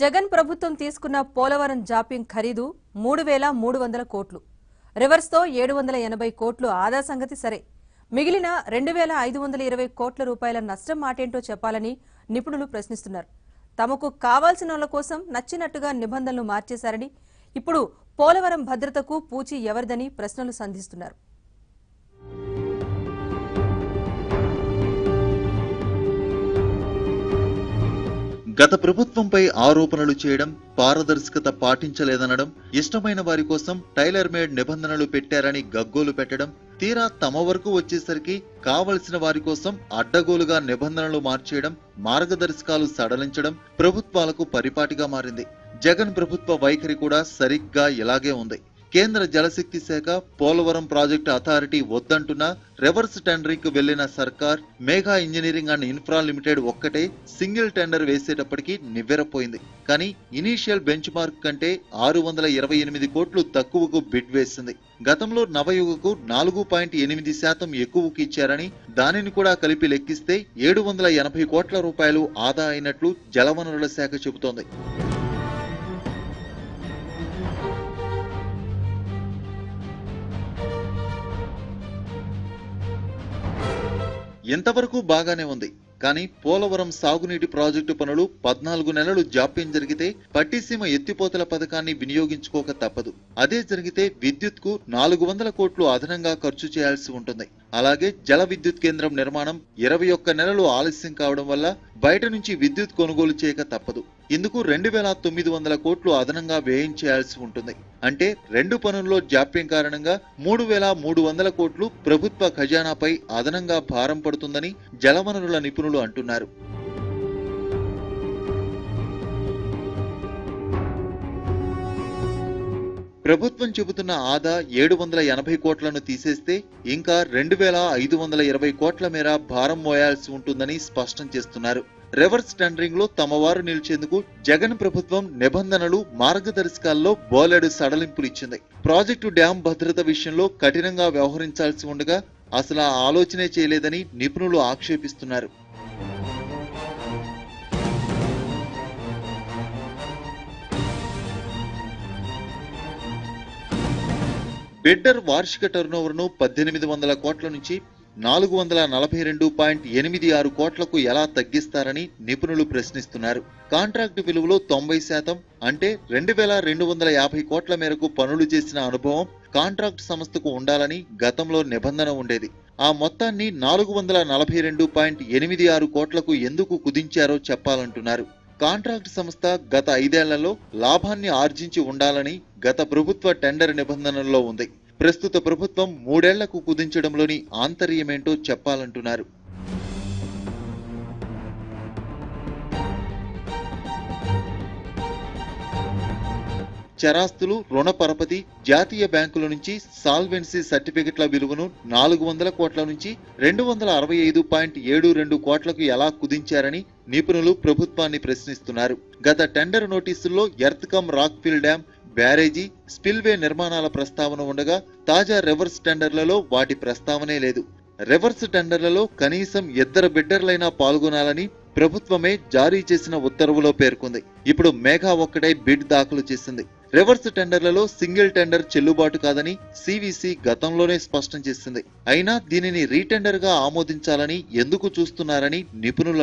జగన్ ప్రభుత్వం తీసుకున్న పోలవరం జాప్యం ఖరీదు మూడు వేల మూడు వందల కోట్లు. రివర్స్తో ఏడు వందల ఎనభై కోట్లు ఆదా సంగతి సరే. మిగిలిన రెండు వేల ఐదు వందల ఇరవై కోట్ల రూపాయల నష్టం మాటేంటో చెప్పాలని నిపుణులు ప్రశ్నిస్తున్నారు. తమకు కావాల్సిన వాళ్ళ కోసం నచ్చినట్టుగా నిబంధనలు మార్చేశారని ఇప్పుడు పోలవరం భద్రతకు పూచి ఎవరిదని ప్రశ్నలు సంధిస్తున్నారు. గత ప్రభుత్వంపై ఆరోపణలు చేయడం పారదర్శకత పాటించలేదనడం ఇష్టమైన వారి కోసం టైలర్ మేడ్ నిబంధనలు పెట్టారని గగ్గోలు పెట్టడం తీరా తమ వరకు వచ్చేసరికి కావలసిన వారి కోసం అడ్డగోలుగా నిబంధనలు మార్చేయడం మార్గదర్శకాలు సడలించడం ప్రభుత్వాలకు పరిపాటిగా మారింది. జగన్ ప్రభుత్వ వైఖరి కూడా సరిగ్గా ఇలాగే ఉంది. కేంద్ర జలశక్తి శాఖ పోలవరం ప్రాజెక్టు అథారిటీ వద్దంటున్నా రివర్స్ టెండరింగ్కు వెళ్ళిన సర్కార్ Megha engineering and infra limited ఒక్కటే సింగిల్ టెండర్ వేసేటప్పటికి నివ్వెరపోయింది. కానీ ఇనీషియల్ బెంచ్ మార్క్ కంటే ఆరు వందల ఇరవై ఎనిమిది కోట్లు తక్కువకు బిడ్ వేసింది. గతంలో నవయుగకు నాలుగు పాయింట్ ఎనిమిది శాతం ఎక్కువకు ఇచ్చారని దానిని కూడా కలిపి లెక్కిస్తే ఏడు వందల ఎనభై కోట్ల రూపాయలు ఆదా అయినట్లు జలవనరుల శాఖ చెబుతోంది. ఇంతవరకు బాగానే ఉంది. కానీ పోలవరం సాగునీటి ప్రాజెక్టు పనులు పద్నాలుగు నెలలు జాప్యం జరిగితే పట్టిసీమ ఎత్తిపోతల పథకాన్ని వినియోగించుకోక తప్పదు. అదే జరిగితే విద్యుత్కు నాలుగు వందల కోట్లు అదనంగా ఖర్చు చేయాల్సి ఉంటుంది. అలాగే జల విద్యుత్ కేంద్రం నిర్మాణం ఇరవై ఒక్క నెలలు ఆలస్యం కావడం వల్ల బయట నుంచి విద్యుత్ కొనుగోలు చేయక తప్పదు. ఇందుకు రెండు వేల తొమ్మిది వందల కోట్లు అదనంగా వ్యయం చేయాల్సి ఉంటుంది. అంటే రెండు పనుల్లో జాప్యం కారణంగా మూడు వేల మూడు వందల కోట్లు ప్రభుత్వ ఖజానాపై అదనంగా భారం పడుతుందని జలవనరుల నిపుణులు అంటున్నారు. ప్రభుత్వం చెబుతున్న ఆదా ఏడు వందల ఎనభై కోట్లను తీసేస్తే ఇంకా రెండు వేల ఐదు వందల ఇరవై కోట్ల మేర భారం మోయాల్సి ఉంటుందని స్పష్టం చేస్తున్నారు. రివర్స్ టెండరింగ్లో తమ వారు నిలిచేందుకు జగన్ ప్రభుత్వం నిబంధనలు మార్గదర్శకాల్లో బోలెడు సడలింపులు ఇచ్చింది. ప్రాజెక్టు డ్యాం భద్రత విషయంలో కఠినంగా వ్యవహరించాల్సి ఉండగా అసలు ఆ ఆలోచనే చేయలేదని నిపుణులు ఆక్షేపిస్తున్నారు. బిడ్డర్ వార్షిక టర్నోవర్ను పద్దెనిమిది వందల కోట్ల నుంచి నాలుగు వందల నలభై రెండు పాయింట్ ఎనిమిది ఆరు కోట్లకు ఎలా తగ్గిస్తారని నిపుణులు ప్రశ్నిస్తున్నారు. కాంట్రాక్టు విలువలో తొంభై శాతం అంటే రెండు వేల రెండు వందల యాభై కోట్ల మేరకు పనులు చేసిన అనుభవం కాంట్రాక్ట్ సంస్థకు ఉండాలని గతంలో నిబంధన ఉండేది. ఆ మొత్తాన్ని నాలుగు వందల నలభై రెండు పాయింట్ ఎనిమిది ఆరు కోట్లకు ఎందుకు కుదించారో చెప్పాలంటున్నారు. కాంట్రాక్ట్ సంస్థ గత ఐదేళ్ళలో లాభాన్ని ఆర్జించి ఉండాలని గత ప్రభుత్వ టెండర్ నిబంధనల్లో ఉంది. ప్రస్తుత ప్రభుత్వం మూడేళ్ళకు కుదించడంలోని ఆంతర్యమేంటో చెప్పాలంటున్నారు. చరాస్తులు రుణ పరపతి జాతీయ బ్యాంకుల నుంచి సాల్వెన్సీ సర్టిఫికెట్ల విలువను నాలుగు వందల కోట్ల నుంచి రెండు వందల అరవై ఐదు పాయింట్ ఏడు రెండు కోట్లకు ఎలా కుదించారని నిపుణులు ప్రభుత్వాన్ని ప్రశ్నిస్తున్నారు. గత tender నోటీసుల్లో earth cum rockfill dam barrage spillway నిర్మాణాల ప్రస్తావన ఉండగా తాజా రివర్స్ టెండర్లలో వాటి ప్రస్తావనే లేదు. రివర్స్ టెండర్లలో కనీసం ఇద్దరు బిడ్డర్లైనా పాల్గొనాలని ప్రభుత్వమే జారీ చేసిన ఉత్తర్వులో పేర్కొంది. ఇప్పుడు మేఘా ఒక్కడే బిడ్ దాఖలు చేసింది. రివర్స్ టెండర్లలో సింగిల్ టెండర్ చెల్లుబాటు కాదని సివిసి గతంలోనే స్పష్టం చేసింది. అయినా దీనిని రీటెండర్గా ఆమోదించాలని ఎందుకు చూస్తున్నారని నిపుణుల